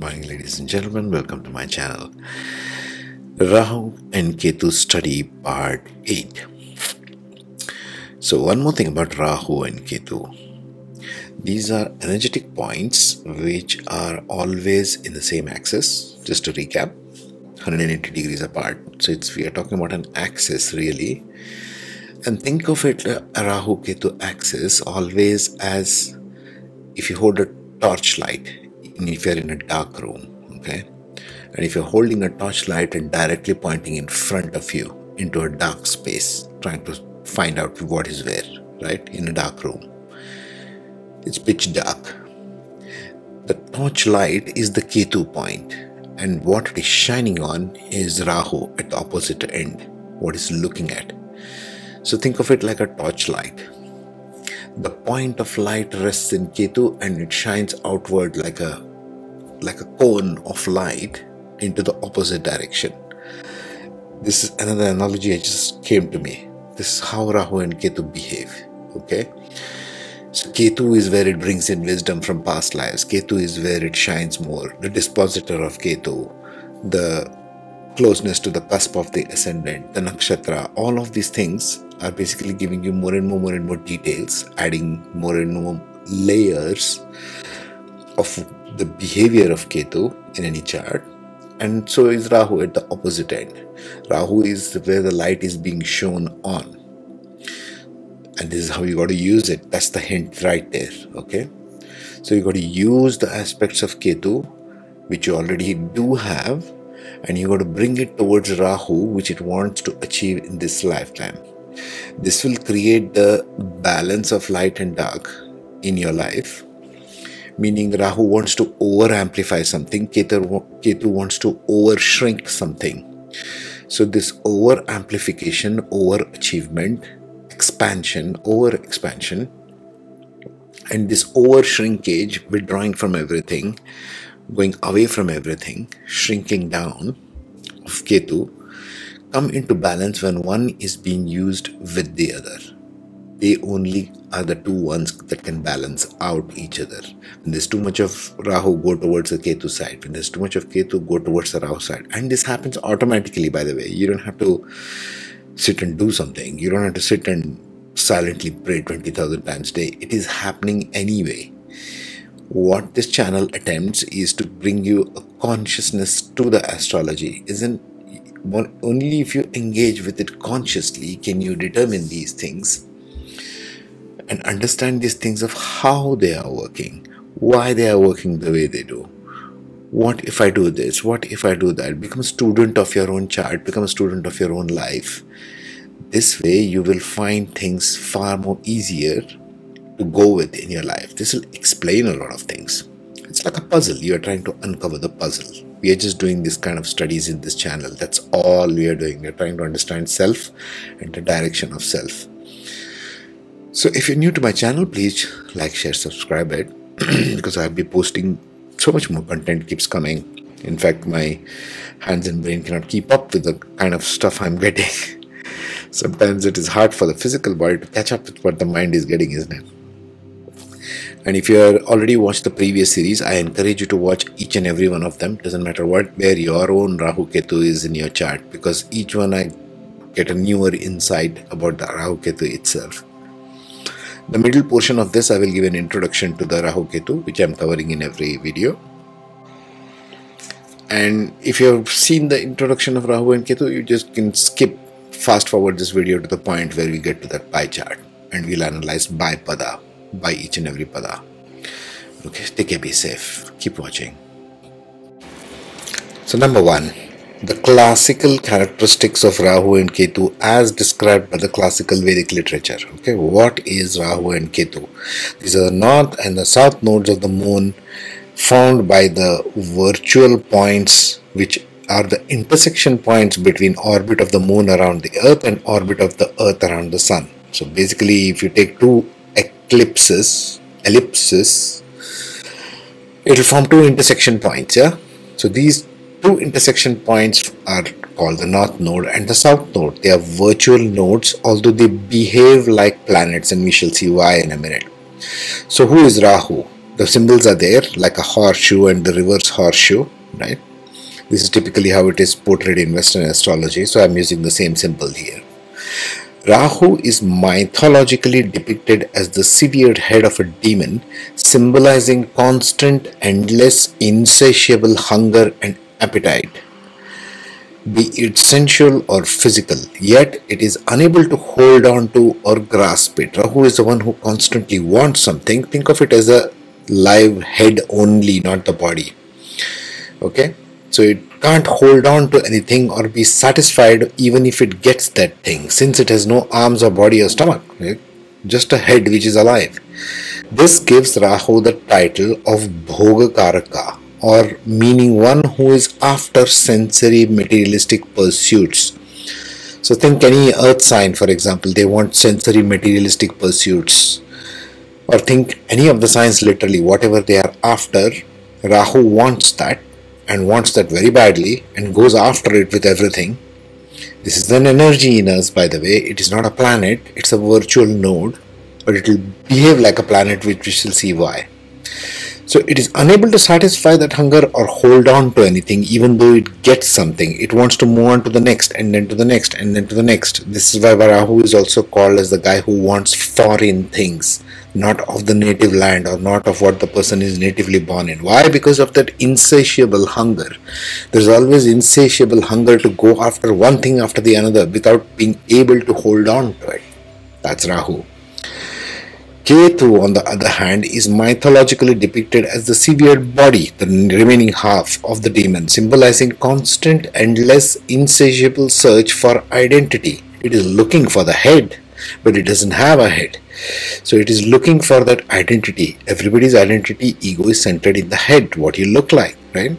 Morning, ladies and gentlemen. Welcome to my channel. Rahu and Ketu study part 8. So, one more thing about Rahu and Ketu. These are energetic points which are always in the same axis. Just to recap, 180 degrees apart. So, it's we are talking about an axis really. And think of it, uh, Rahu Ketu axis, always as if you hold a torchlight if you're in a dark room, okay? And if you're holding a torchlight and directly pointing in front of you into a dark space, trying to find out what is where, right? In a dark room. It's pitch dark. The torchlight is the Ketu point, and what it is shining on is Rahu at the opposite end, what is looking at. So think of it like a torchlight the point of light rests in Ketu and it shines outward like a like a cone of light into the opposite direction. This is another analogy that just came to me. This is how Rahu and Ketu behave. Okay. So Ketu is where it brings in wisdom from past lives. Ketu is where it shines more. The dispositor of Ketu, the closeness to the cusp of the ascendant, the nakshatra, all of these things are basically giving you more and more, more and more details, adding more and more layers of the behavior of Ketu in any chart. And so is Rahu at the opposite end. Rahu is where the light is being shown on. And this is how you got to use it. That's the hint right there. Okay. So you got to use the aspects of Ketu, which you already do have, and you got to bring it towards Rahu, which it wants to achieve in this lifetime. This will create the balance of light and dark in your life meaning Rahu wants to over amplify something, Ketu, wants to over shrink something. So, this over amplification, over achievement, expansion, over expansion, and this over shrinkage, withdrawing from everything, going away from everything, shrinking down of Ketu, come into balance when one is being used with the other they only are the two ones that can balance out each other. When there's too much of Rahu, go towards the Ketu side. When there's too much of Ketu, go towards the Rahu side. And this happens automatically, by the way. You don't have to sit and do something. You don't have to sit and silently pray 20,000 times a day. It is happening anyway. What this channel attempts is to bring you a consciousness to the astrology. Isn't only if you engage with it consciously can you determine these things and understand these things of how they are working, why they are working the way they do. What if I do this? What if I do that? Become a student of your own chart, become a student of your own life. This way, you will find things far more easier to go with in your life. This will explain a lot of things. It's like a puzzle. You are trying to uncover the puzzle. We are just doing this kind of studies in this channel. That's all we are doing. We are trying to understand self and the direction of self. So if you're new to my channel, please like, share, subscribe it because I'll be posting so much more content keeps coming. In fact, my hands and brain cannot keep up with the kind of stuff I'm getting. Sometimes it is hard for the physical body to catch up with what the mind is getting, isn't it? And if you have already watched the previous series, I encourage you to watch each and every one of them. Doesn't matter what where your own Rahu Ketu is in your chart, because each one I get a newer insight about the Rahu Ketu itself. The middle portion of this I will give an introduction to the Rahu Ketu which I am covering in every video. And if you have seen the introduction of Rahu and Ketu, you just can skip fast forward this video to the point where we get to that pie chart and we'll analyze by pada, by each and every pada. Okay, take care, be safe. Keep watching. So number one, the classical characteristics of Rahu and Ketu as described by the classical Vedic literature. Okay, what is Rahu and Ketu? These are the north and the south nodes of the moon found by the virtual points which are the intersection points between orbit of the moon around the earth and orbit of the earth around the sun. So basically if you take two eclipses, ellipses, it will form two intersection points, yeah? So these two intersection points are called the north node and the south node. They are virtual nodes, although they behave like planets, and we shall see why in a minute. So, who is Rahu? the symbols are there like a horseshoe and the reverse horseshoe right this is typically how it is portrayed in western astrology so i'm using the same symbol here Rahu is mythologically depicted as the severed head of a demon, symbolizing constant, endless, insatiable hunger and appetite, be it sensual or physical, yet it is unable to hold on to or grasp it. Rahu is the one who constantly wants something. Think of it as a live head only, not the body. Okay? So it can't hold on to anything or be satisfied even if it gets that thing, since it has no arms or body or stomach, just a head which is alive. This gives Rahu the title of Bhogakaraka, or meaning one who is after sensory materialistic pursuits. So think any earth sign, for example, they want sensory materialistic pursuits. Or think any of the signs literally, whatever they are after, Rahu wants that and wants that very badly and goes after it with everything. This is an energy in us, by the way. It is not a planet, it's a virtual node, but it will behave like a planet, which we shall see why. So it is unable to satisfy that hunger or hold on to anything, even though it gets something. It wants to move on to the next, and then to the next, and then to the next. This is why Varahu is also called as the guy who wants foreign things not of the native land or not of what the person is natively born in. Why? Because of that insatiable hunger. There's always insatiable hunger to go after one thing after the another without being able to hold on to it. That's Rahu. Ketu, on the other hand, is mythologically depicted as the severed body, the remaining half of the demon, symbolizing constant, endless, insatiable search for identity. It is looking for the head, but it doesn't have a head. So it is looking for that identity. Everybody's identity, ego is centered in the head, what you look like, right?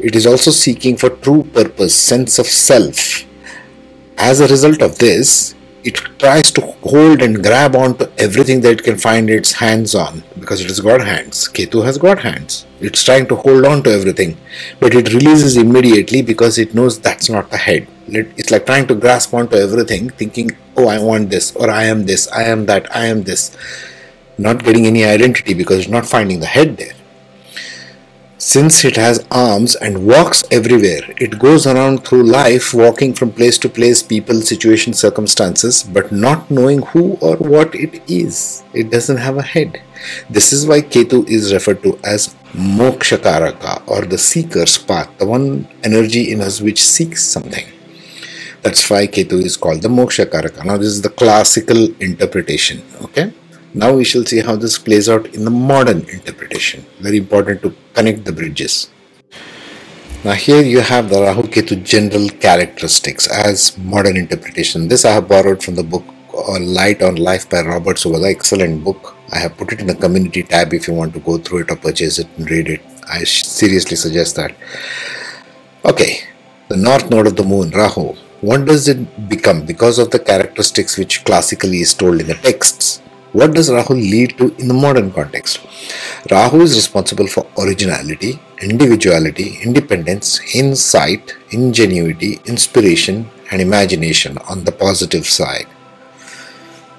It is also seeking for true purpose, sense of self. As a result of this, it tries to hold and grab onto everything that it can find its hands on because it has got hands. Ketu has got hands. It's trying to hold on to everything, but it releases immediately because it knows that's not the head. It's like trying to grasp onto everything, thinking, oh, I want this, or I am this, I am that, I am this. Not getting any identity because it's not finding the head there. Since it has arms and walks everywhere, it goes around through life walking from place to place, people, situation, circumstances, but not knowing who or what it is. It doesn't have a head. This is why Ketu is referred to as Mokshakaraka or the seeker's path, the one energy in us which seeks something. That's why Ketu is called the Mokshakaraka. Now, this is the classical interpretation. Okay. Now we shall see how this plays out in the modern interpretation. Very important to connect the bridges. Now here you have the Rahu Ketu general characteristics as modern interpretation. This I have borrowed from the book uh, Light on Life by Robert Svoboda. Excellent book. I have put it in the community tab if you want to go through it or purchase it and read it. I seriously suggest that. Okay, the north node of the moon, Rahu. What does it become because of the characteristics which classically is told in the texts? What does Rahu lead to in the modern context? Rahu is responsible for originality, individuality, independence, insight, ingenuity, inspiration, and imagination on the positive side.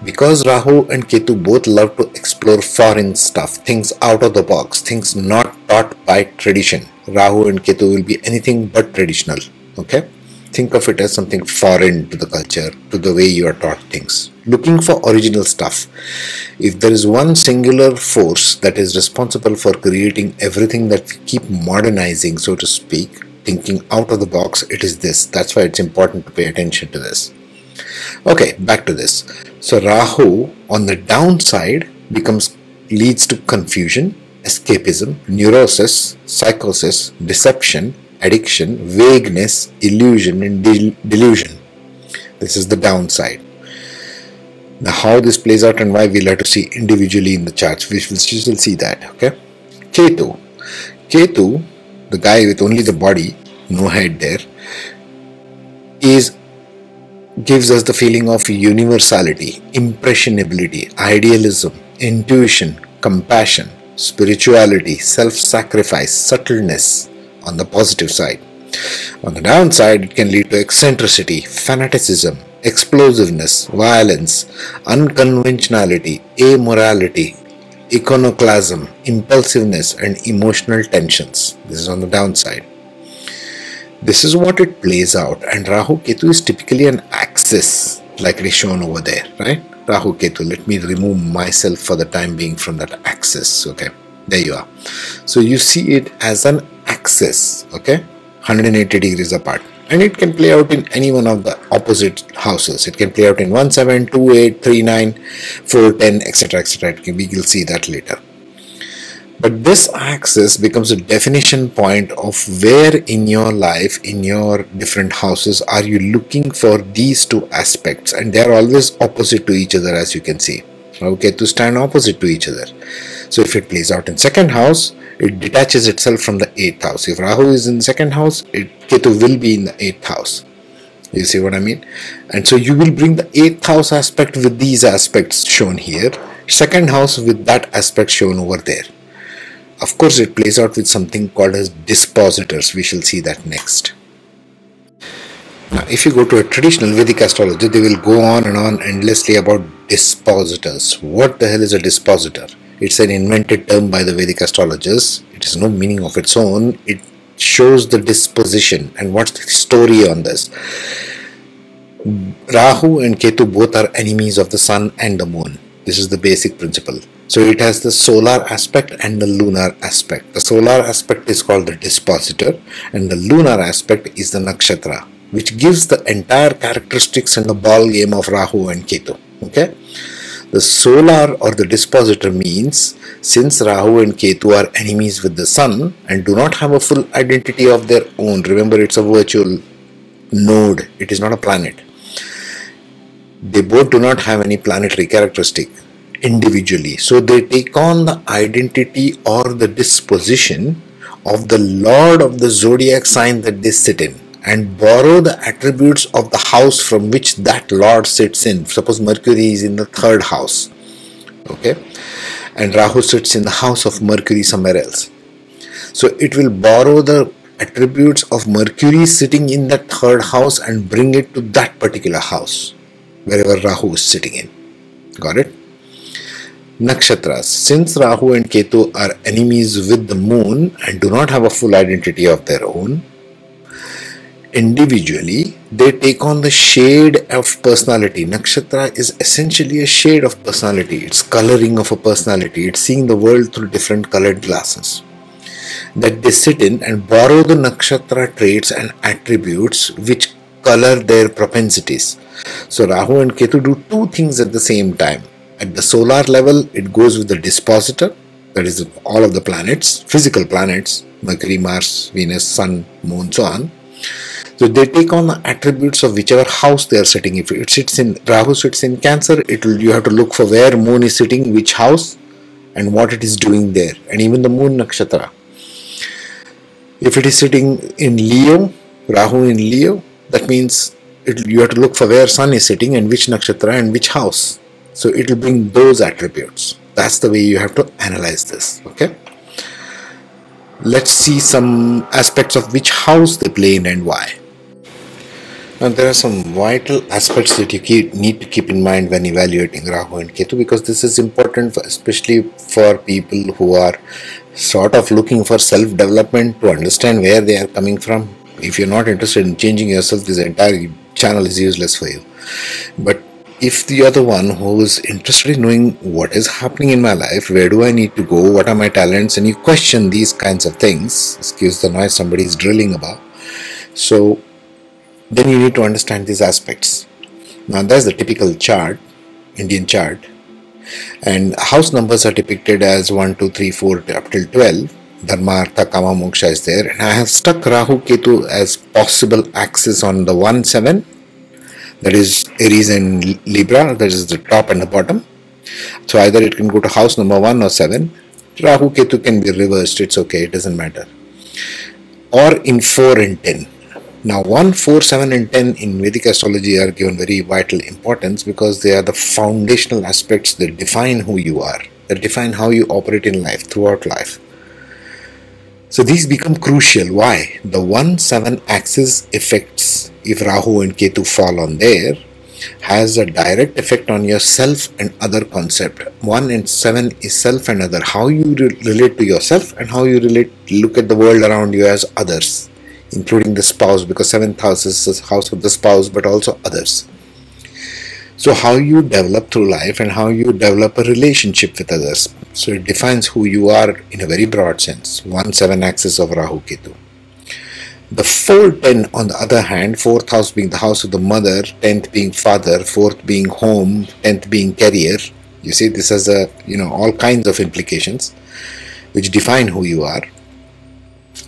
Because Rahu and Ketu both love to explore foreign stuff, things out of the box, things not taught by tradition, Rahu and Ketu will be anything but traditional. Okay? Think of it as something foreign to the culture, to the way you are taught things. Looking for original stuff. If there is one singular force that is responsible for creating everything that we keep modernizing, so to speak, thinking out of the box, it is this. That's why it's important to pay attention to this. Okay, back to this. So Rahu on the downside becomes leads to confusion, escapism, neurosis, psychosis, deception, addiction, vagueness, illusion, and del- delusion. This is the downside. Now, how this plays out and why we'll have to see individually in the charts, we will still see that. Okay, Ketu. Ketu, the guy with only the body, no head there, is gives us the feeling of universality, impressionability, idealism, intuition, compassion, spirituality, self sacrifice, subtleness, on the positive side. On the downside, it can lead to eccentricity, fanaticism, explosiveness, violence, unconventionality, amorality, iconoclasm, impulsiveness, and emotional tensions. This is on the downside. This is what it plays out, and Rahu Ketu is typically an axis, like it is shown over there, right? Rahu Ketu. Let me remove myself for the time being from that axis. Okay, there you are. So you see it as an axis, okay, 180 degrees apart and it can play out in any one of the opposite houses. It can play out in 1, 7, 2, 8, 3, 9, 4, 10, etc. etc. We will see that later. But this axis becomes a definition point of where in your life, in your different houses, are you looking for these two aspects, and they are always opposite to each other, as you can see. Okay, to stand opposite to each other. So if it plays out in second house, it detaches itself from the 8th house. If Rahu is in the second house, it, Ketu will be in the 8th house. You see what I mean? And so you will bring the 8th house aspect with these aspects shown here, second house with that aspect shown over there. Of course, it plays out with something called as dispositors. We shall see that next. Now, if you go to a traditional Vedic astrology, they will go on and on endlessly about dispositors. What the hell is a dispositor? It's an invented term by the Vedic astrologers. It has no meaning of its own. It shows the disposition and what's the story on this. Rahu and Ketu both are enemies of the sun and the moon. This is the basic principle. So it has the solar aspect and the lunar aspect. The solar aspect is called the dispositor and the lunar aspect is the nakshatra, which gives the entire characteristics and the ball game of Rahu and Ketu. Okay. The solar or the dispositor means since Rahu and Ketu are enemies with the sun and do not have a full identity of their own, remember it's a virtual node, it is not a planet. They both do not have any planetary characteristic individually. So they take on the identity or the disposition of the lord of the zodiac sign that they sit in and borrow the attributes of the house from which that lord sits in. Suppose Mercury is in the third house, okay, and Rahu sits in the house of Mercury somewhere else. So it will borrow the attributes of Mercury sitting in the third house and bring it to that particular house, wherever Rahu is sitting in. Got it? Nakshatras. Since Rahu and Ketu are enemies with the moon and do not have a full identity of their own, individually they take on the shade of personality. Nakshatra is essentially a shade of personality. It's coloring of a personality. It's seeing the world through different colored glasses. That they sit in and borrow the nakshatra traits and attributes which color their propensities. So rahu and ketu do two things at the same time. At the solar level it goes with the dispositor that is all of the planets physical planets mercury mars venus sun moon so on so they take on the attributes of whichever house they are sitting. If it sits in Rahu sits in Cancer, it will you have to look for where Moon is sitting, which house, and what it is doing there, and even the Moon nakshatra. If it is sitting in Leo, Rahu in Leo, that means it, you have to look for where Sun is sitting and which nakshatra and which house. So it will bring those attributes. That's the way you have to analyze this. Okay. Let's see some aspects of which house they play in and why. Now, there are some vital aspects that you keep, need to keep in mind when evaluating Rahu and Ketu because this is important, for, especially for people who are sort of looking for self development to understand where they are coming from. If you're not interested in changing yourself, this entire channel is useless for you. But if you're the one who is interested in knowing what is happening in my life, where do I need to go, what are my talents, and you question these kinds of things, excuse the noise somebody is drilling about. So, then you need to understand these aspects. Now that's the typical chart, Indian chart. And house numbers are depicted as 1, 2, 3, 4 up till 12. Dharma, Artha, Kama, Moksha is there. And I have stuck Rahu Ketu as possible axis on the 1, 7. That is Aries and Libra. That is the top and the bottom. So either it can go to house number 1 or 7. Rahu Ketu can be reversed. It's okay. It doesn't matter. Or in 4 and 10 now 1, 4, 7 and 10 in Vedic astrology are given very vital importance because they are the foundational aspects that define who you are, that define how you operate in life, throughout life. So these become crucial. Why? The 1, 7 axis effects, if Rahu and Ketu fall on there, has a direct effect on your self and other concept. 1 and 7 is self and other. How you re- relate to yourself and how you relate look at the world around you as others, including the spouse, because seventh house is the house of the spouse, but also others. So, how you develop through life and how you develop a relationship with others. So, it defines who you are in a very broad sense. 1 7 axis of Rahu Ketu. The 4 10, on the other hand, fourth house being the house of the mother, tenth being father, fourth being home, tenth being career. You see, this has a you know all kinds of implications which define who you are.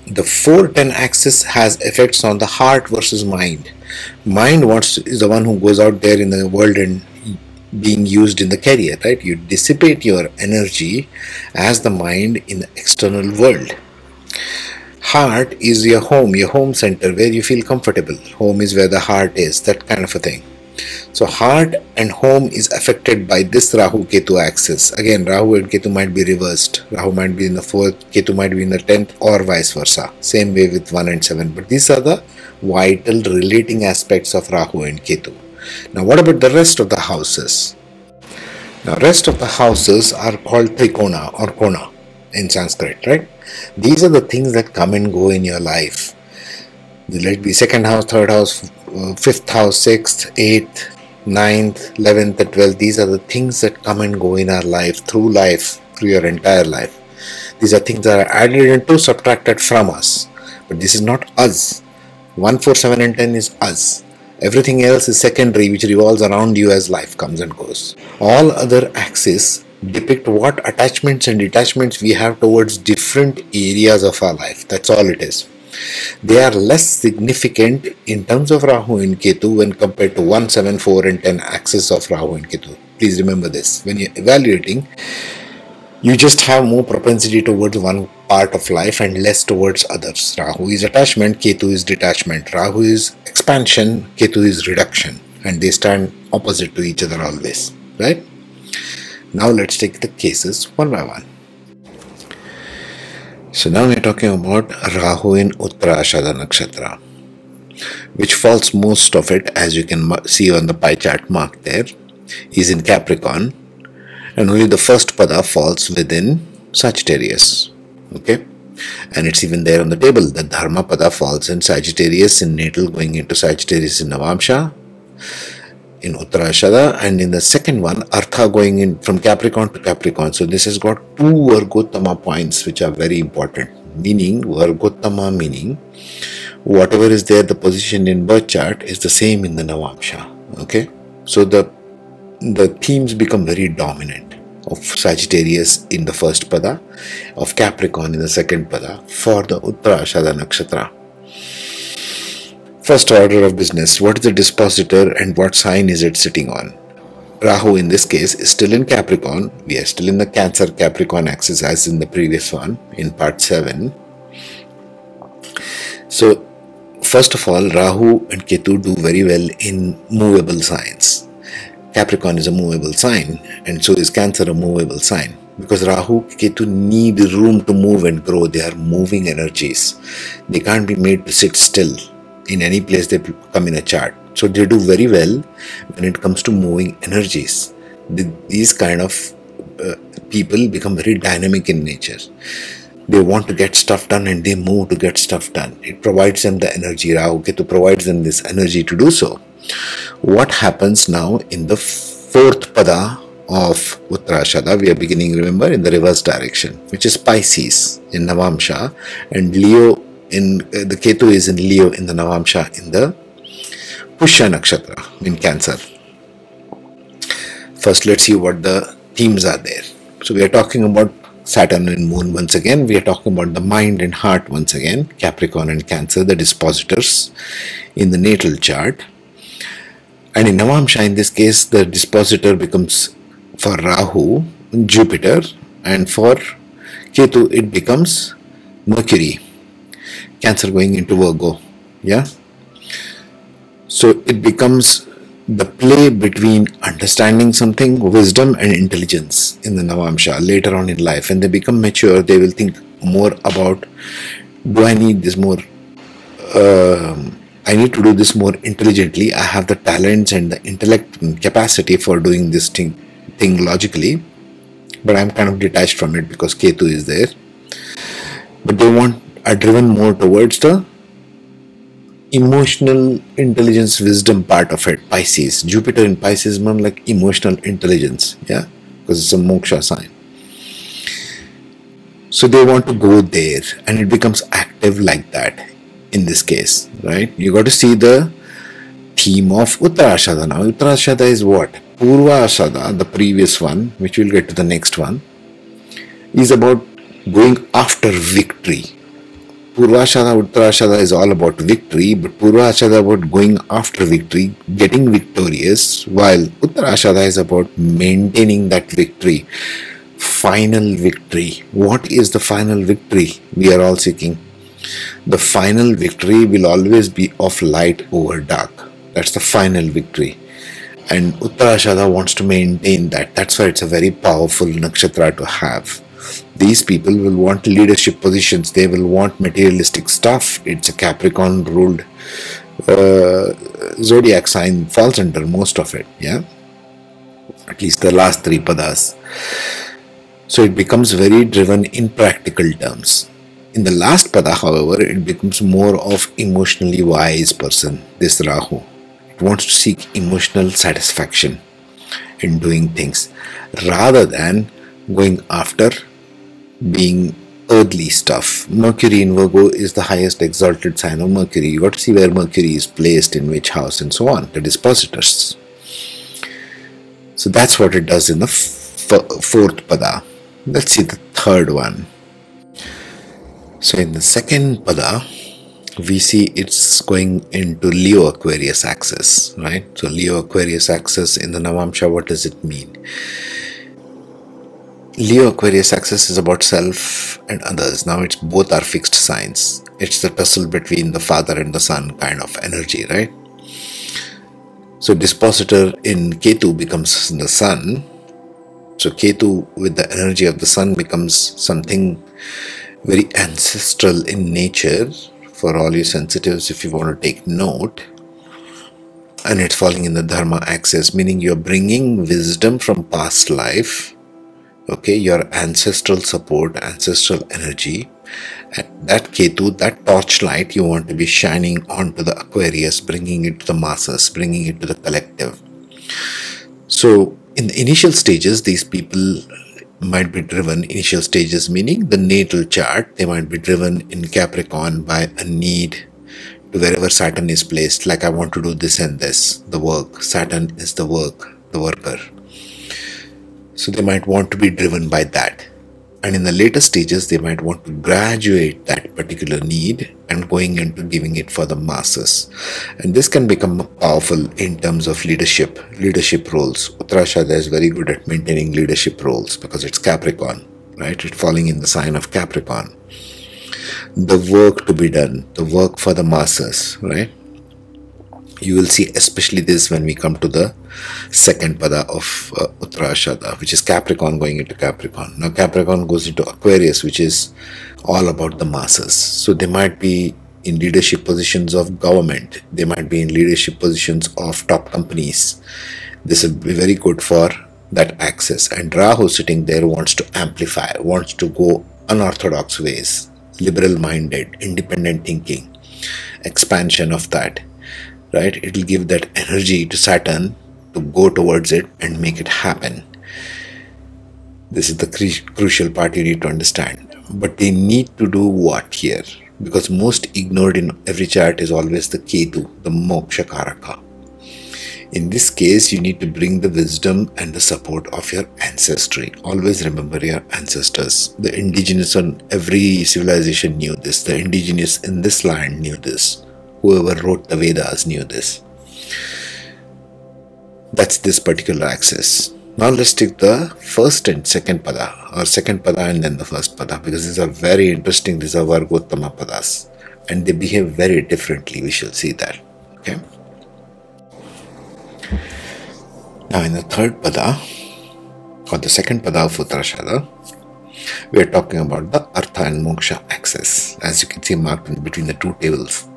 The 410 axis has effects on the heart versus mind. Mind wants is the one who goes out there in the world and being used in the career, right? You dissipate your energy as the mind in the external world heart is your home, your home center where you feel comfortable. Home is where the heart is, that kind of a thing. So, heart and home is affected by this Rahu Ketu axis. Again, Rahu and Ketu might be reversed. Rahu might be in the fourth, Ketu might be in the tenth, or vice versa. Same way with 1 and 7. But these are the vital relating aspects of Rahu and Ketu. Now, what about the rest of the houses? Now, rest of the houses are called Trikona or Kona in Sanskrit, right? These are the things that come and go in your life. Let it be second house, third house, uh, fifth house, sixth, eighth, ninth, eleventh, and twelfth. These are the things that come and go in our life through life, through your entire life. These are things that are added into, subtracted from us. But this is not us. 1, 4, 7, and 10 is us. Everything else is secondary, which revolves around you as life comes and goes. All other axes depict what attachments and detachments we have towards different areas of our life. That's all it is. They are less significant in terms of Rahu and Ketu when compared to 1, 7, 4, and 10 axis of Rahu and Ketu. Please remember this. When you're evaluating, you just have more propensity towards one part of life and less towards others. Rahu is attachment, Ketu is detachment. Rahu is expansion, Ketu is reduction. And they stand opposite to each other always. Right? Now let's take the cases one by one. So now we're talking about Rahu in Uttarashada Nakshatra, which falls most of it, as you can see on the pie chart mark there, is in Capricorn, and only the first pada falls within Sagittarius. Okay, and it's even there on the table. The Dharma pada falls in Sagittarius in natal, going into Sagittarius in Navamsha in Uttarashada and in the second one Artha going in from Capricorn to Capricorn. So this has got two Vargottama points which are very important. Meaning Vargottama meaning whatever is there the position in birth chart is the same in the Navamsha. Okay. So the the themes become very dominant of Sagittarius in the first pada, of Capricorn in the second pada for the Uttarashada nakshatra. First order of business what is the dispositor and what sign is it sitting on? Rahu in this case is still in Capricorn. We are still in the Cancer Capricorn axis as in the previous one in part 7. So, first of all, Rahu and Ketu do very well in movable signs. Capricorn is a movable sign, and so is Cancer a movable sign. Because Rahu, Ketu need room to move and grow. They are moving energies. They can't be made to sit still in any place they come in a chart. So they do very well when it comes to moving energies. The, these kind of uh, people become very dynamic in nature. They want to get stuff done and they move to get stuff done. It provides them the energy. Rahu provides them this energy to do so. What happens now in the fourth pada of Uttarashada, we are beginning, remember, in the reverse direction, which is Pisces in Navamsha, and Leo in uh, the Ketu is in Leo in the Navamsha in the Pushya Nakshatra in Cancer. First, let's see what the themes are there. So, we are talking about Saturn and Moon once again. We are talking about the mind and heart once again, Capricorn and Cancer, the dispositors in the natal chart. And in Navamsha, in this case, the dispositor becomes for Rahu, Jupiter, and for Ketu, it becomes Mercury. Cancer going into Virgo. Yeah. So it becomes the play between understanding something, wisdom, and intelligence in the Navamsha later on in life. When they become mature, they will think more about do I need this more uh, I need to do this more intelligently. I have the talents and the intellect capacity for doing this thing, thing logically, but I'm kind of detached from it because Ketu is there. But they want are driven more towards the emotional intelligence wisdom part of it pisces. Jupiter in pisces man like emotional intelligence yeah? Because it's a moksha sign. So they want to go there and it becomes active like that in this case right? You got to see the theme of uttarashada now uttarashada is what? Purva ashada the previous one which we'll get to the next one is about going after victory Purvashada, Uttarashada is all about victory, but Purvashada about going after victory, getting victorious, while Uttarashada is about maintaining that victory, final victory. What is the final victory we are all seeking? The final victory will always be of light over dark. That's the final victory. And Uttarashada wants to maintain that. That's why it's a very powerful nakshatra to have these people will want leadership positions. They will want materialistic stuff. It's a capricorn ruled uh, zodiac sign falls under most of it yeah? At least the last three padas. So it becomes very driven in practical terms. In the last pada however it becomes more of emotionally wise person this rahu. It wants to seek emotional satisfaction in doing things rather than going after being earthly stuff. Mercury in Virgo is the highest exalted sign of Mercury. You got to see where Mercury is placed in which house and so on, the dispositors. So that's what it does in the fourth pada. Let's see the third one. So in the second pada, we see it's going into Leo Aquarius axis, right? So Leo Aquarius axis in the Navamsha, what does it mean? Leo Aquarius axis is about self and others. Now it's both are fixed signs. It's the tussle between the father and the son kind of energy, right? So dispositor in Ketu becomes the sun. So Ketu with the energy of the sun becomes something very ancestral in nature for all you sensitives if you want to take note. And it's falling in the Dharma axis, meaning you're bringing wisdom from past life okay your ancestral support ancestral energy and that ketu that torchlight you want to be shining onto the aquarius bringing it to the masses bringing it to the collective. So in the initial stages these people might be driven initial stages meaning the natal chart they might be driven in capricorn by a need to wherever saturn is placed like i want to do this and this the work saturn is the work the worker so they might want to be driven by that. And in the later stages, they might want to graduate that particular need and going into giving it for the masses. And this can become powerful in terms of leadership, leadership roles. Uttarashada is very good at maintaining leadership roles because it's Capricorn, right? It's falling in the sign of Capricorn. The work to be done, the work for the masses, right? You will see especially this when we come to the second pada of uh, Uttarashada, which is Capricorn going into Capricorn. Now Capricorn goes into Aquarius, which is all about the masses. So they might be in leadership positions of government, they might be in leadership positions of top companies. This will be very good for that access. And Rahu sitting there wants to amplify, wants to go unorthodox ways, liberal minded, independent thinking, expansion of that right? It will give that energy to Saturn to go towards it and make it happen. This is the cru- crucial part you need to understand. But they need to do what here? Because most ignored in every chart is always the Ketu, the Moksha Karaka. In this case, you need to bring the wisdom and the support of your ancestry. Always remember your ancestors. The indigenous on every civilization knew this. The indigenous in this land knew this whoever wrote the Vedas knew this. That's this particular axis. Now let's take the first and second pada, or second pada and then the first pada, because these are very interesting. These are Vargottama padas, and they behave very differently. We shall see that. Okay. Now in the third pada, or the second pada of Uttarashada, we are talking about the Artha and Moksha axis, as you can see marked between the two tables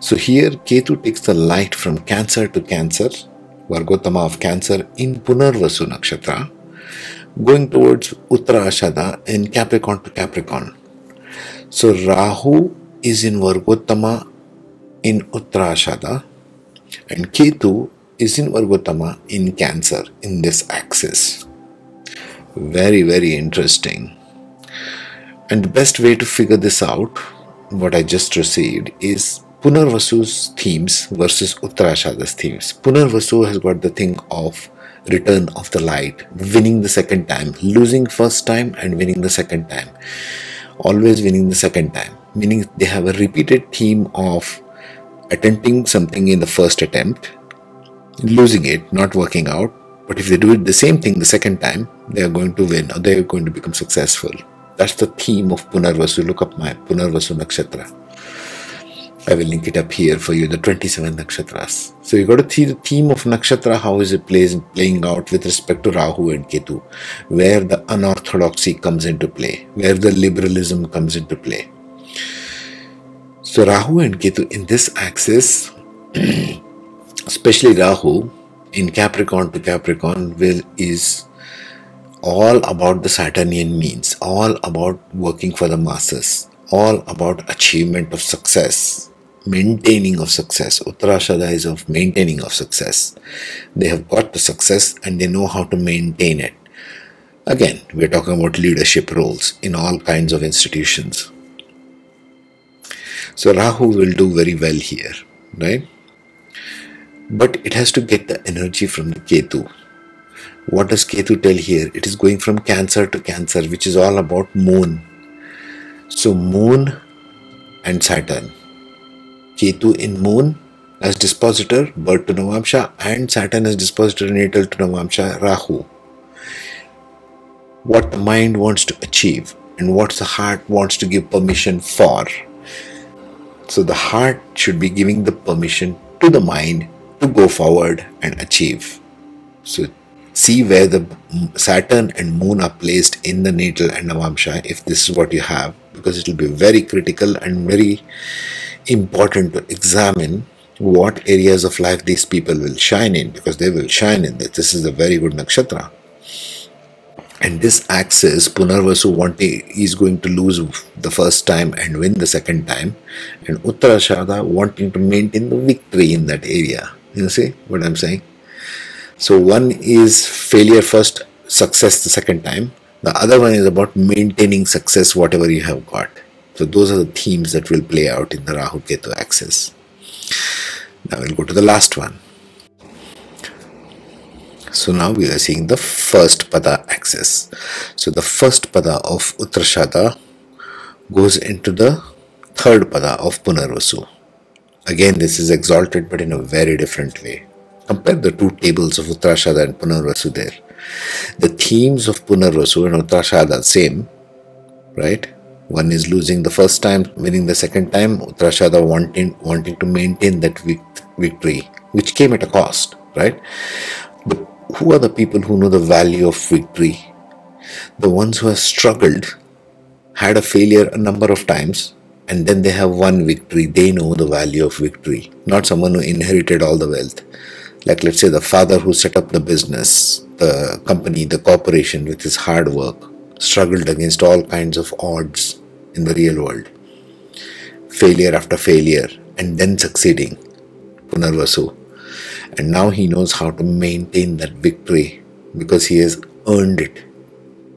So here Ketu takes the light from Cancer to Cancer, Vargotama of Cancer in Punarvasu Nakshatra, going towards Uttarashada in Capricorn to Capricorn. So Rahu is in Vargotama in Uttarashada and Ketu is in Vargotama in Cancer in this axis. Very, very interesting. And the best way to figure this out, what I just received, is Punarvasu's themes versus Uttarashada's themes. Punarvasu has got the thing of return of the light, winning the second time, losing first time and winning the second time, always winning the second time, meaning they have a repeated theme of attempting something in the first attempt, losing it, not working out. But if they do it the same thing the second time, they are going to win or they are going to become successful. That's the theme of Punarvasu. Look up my Punarvasu Nakshatra. I will link it up here for you, the 27 nakshatras. So you got to see the theme of nakshatra, how is it plays, playing out with respect to Rahu and Ketu, where the unorthodoxy comes into play, where the liberalism comes into play. So Rahu and Ketu in this axis, especially Rahu in Capricorn to Capricorn, will is all about the Saturnian means, all about working for the masses, all about achievement of success, maintaining of success. Uttarashada is of maintaining of success. They have got the success and they know how to maintain it. Again, we're talking about leadership roles in all kinds of institutions. So Rahu will do very well here, right? But it has to get the energy from the Ketu. What does Ketu tell here? It is going from Cancer to Cancer, which is all about Moon. So Moon and Saturn Ketu in Moon as dispositor, birth to Navamsha, and Saturn as dispositor natal to Navamsha, Rahu. What the mind wants to achieve and what the heart wants to give permission for. So the heart should be giving the permission to the mind to go forward and achieve. So see where the Saturn and Moon are placed in the natal and Navamsha if this is what you have because it will be very critical and very important to examine what areas of life these people will shine in because they will shine in this. This is a very good nakshatra. And this axis, Punarvasu wanting is going to lose the first time and win the second time, and Uttarashada wanting to maintain the victory in that area. You see what I'm saying? So one is failure first, success the second time. The other one is about maintaining success, whatever you have got. So those are the themes that will play out in the Rahu Ketu axis. Now we'll go to the last one. So now we are seeing the first pada axis. So the first pada of Uttarashada goes into the third pada of Punarvasu. Again, this is exalted but in a very different way. Compare the two tables of Uttarashada and Punarvasu there. The themes of Punarvasu and Uttarashada same, right? One is losing the first time, winning the second time. Uttarashada wanting wanting to maintain that victory, which came at a cost, right? But who are the people who know the value of victory? The ones who have struggled, had a failure a number of times, and then they have one victory. They know the value of victory, not someone who inherited all the wealth. Like, let's say, the father who set up the business, the company, the corporation with his hard work, struggled against all kinds of odds in the real world. Failure after failure, and then succeeding. Punarvasu. And now he knows how to maintain that victory because he has earned it.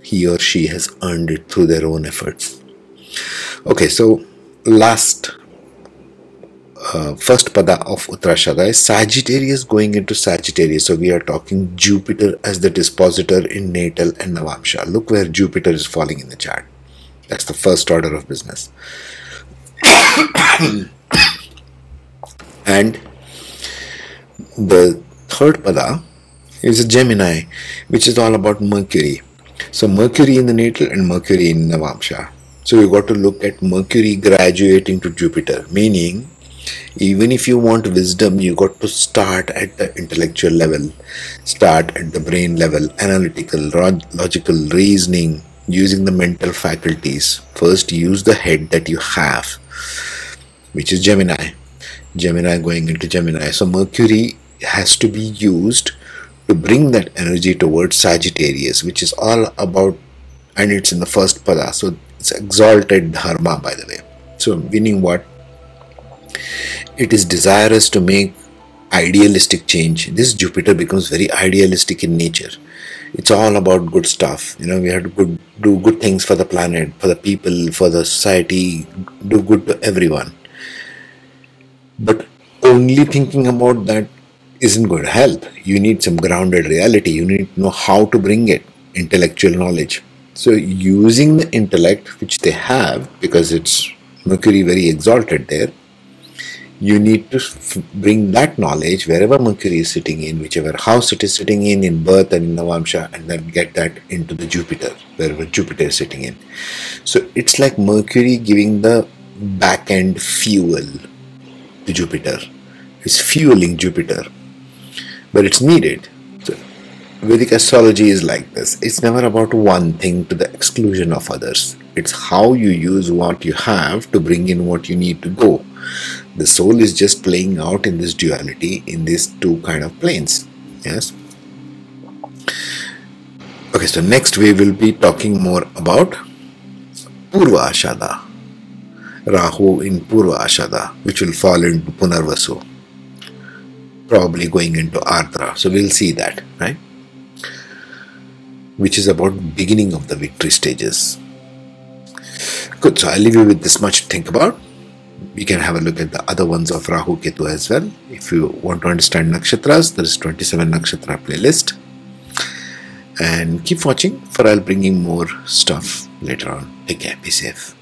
He or she has earned it through their own efforts. Okay, so last uh, first pada of Uttarashada is Sagittarius going into Sagittarius. So we are talking Jupiter as the dispositor in natal and Navamsha. Look where Jupiter is falling in the chart. That's the first order of business. and the third pada is a Gemini, which is all about Mercury. So Mercury in the natal and Mercury in Navamsha. So we got to look at Mercury graduating to Jupiter, meaning even if you want wisdom, you got to start at the intellectual level, start at the brain level, analytical, logical, reasoning, using the mental faculties. First, use the head that you have, which is Gemini. Gemini going into Gemini. So Mercury has to be used to bring that energy towards Sagittarius, which is all about, and it's in the first pada. So it's exalted dharma, by the way. So, meaning what? It is desirous to make idealistic change. This Jupiter becomes very idealistic in nature. It's all about good stuff. You know, we have to good, do good things for the planet, for the people, for the society, do good to everyone. But only thinking about that isn't going to help. You need some grounded reality. You need to know how to bring it, intellectual knowledge. So, using the intellect which they have, because it's Mercury very exalted there, you need to bring that knowledge wherever Mercury is sitting in, whichever house it is sitting in, in birth and in Navamsha, and then get that into the Jupiter, wherever Jupiter is sitting in. So it's like Mercury giving the back end fuel to Jupiter. It's fueling Jupiter, but it's needed. So Vedic astrology is like this it's never about one thing to the exclusion of others, it's how you use what you have to bring in what you need to go the soul is just playing out in this duality in these two kind of planes. Yes? Okay so next we will be talking more about purva ashada. Rahu in purva ashada which will fall into punarvasu. Probably going into ardra so we'll see that right? Which is about beginning of the victory stages. Good so i'll leave you with this much to think about you can have a look at the other ones of Rahu Ketu as well. If you want to understand nakshatras, there is 27 nakshatra playlist. And keep watching for I'll bring bringing more stuff later on. Take care, be safe.